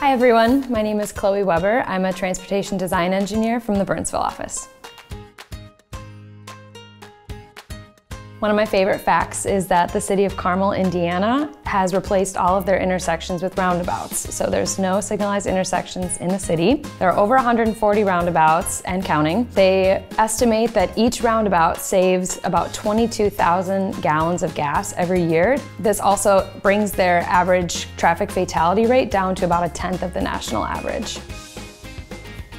Hi everyone, my name is Chloe Weber. I'm a transportation design engineer from the Burnsville office. One of my favorite facts is that the city of Carmel, Indiana has replaced all of their intersections with roundabouts. So there's no signalized intersections in the city. There are over 140 roundabouts and counting. They estimate that each roundabout saves about 22,000 gallons of gas every year. This also brings their average traffic fatality rate down to about a tenth of the national average.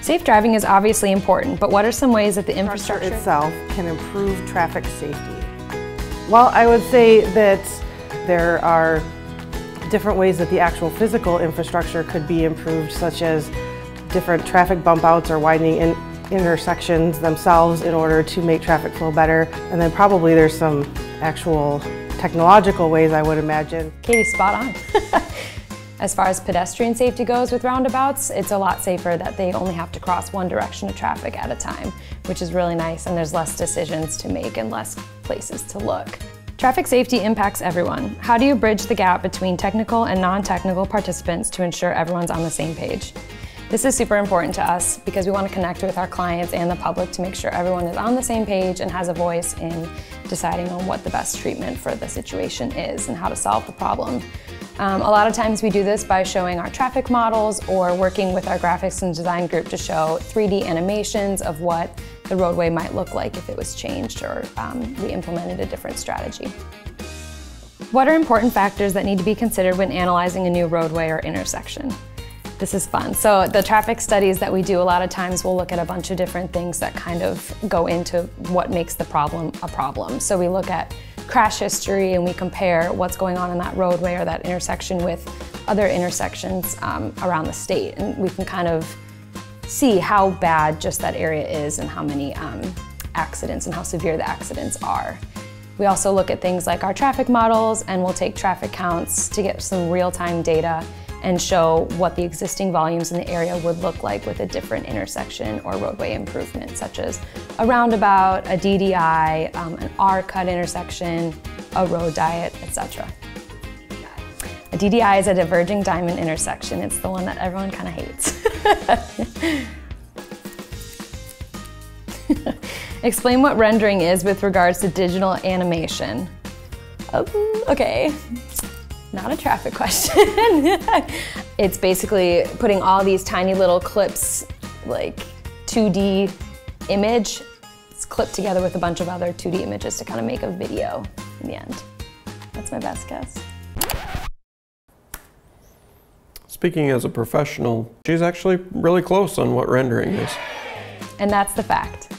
Safe driving is obviously important, but what are some ways that the infrastructure itself can improve traffic safety? Well, I would say that there are different ways that the actual physical infrastructure could be improved, such as different traffic bump outs or widening in intersections themselves in order to make traffic flow better. And then probably there's some actual technological ways I would imagine. Katie, spot on. As far as pedestrian safety goes with roundabouts, it's a lot safer that they only have to cross one direction of traffic at a time, which is really nice and there's less decisions to make and less places to look. Traffic safety impacts everyone. How do you bridge the gap between technical and non-technical participants to ensure everyone's on the same page? This is super important to us because we want to connect with our clients and the public to make sure everyone is on the same page and has a voice in deciding on what the best treatment for the situation is and how to solve the problem. Um, a lot of times we do this by showing our traffic models or working with our graphics and design group to show 3D animations of what the roadway might look like if it was changed or um, we implemented a different strategy. What are important factors that need to be considered when analyzing a new roadway or intersection? This is fun. So the traffic studies that we do, a lot of times we'll look at a bunch of different things that kind of go into what makes the problem a problem. So we look at crash history and we compare what's going on in that roadway or that intersection with other intersections um, around the state. And we can kind of see how bad just that area is and how many um, accidents and how severe the accidents are. We also look at things like our traffic models and we'll take traffic counts to get some real-time data and show what the existing volumes in the area would look like with a different intersection or roadway improvement, such as a roundabout, a DDI, um, an R-cut intersection, a road diet, etc. A DDI is a diverging diamond intersection. It's the one that everyone kind of hates. Explain what rendering is with regards to digital animation. Oh, okay, not a traffic question. it's basically putting all these tiny little clips, like 2D image, it's clipped together with a bunch of other 2D images to kind of make a video in the end. That's my best guess. Speaking as a professional, she's actually really close on what rendering is. And that's the fact.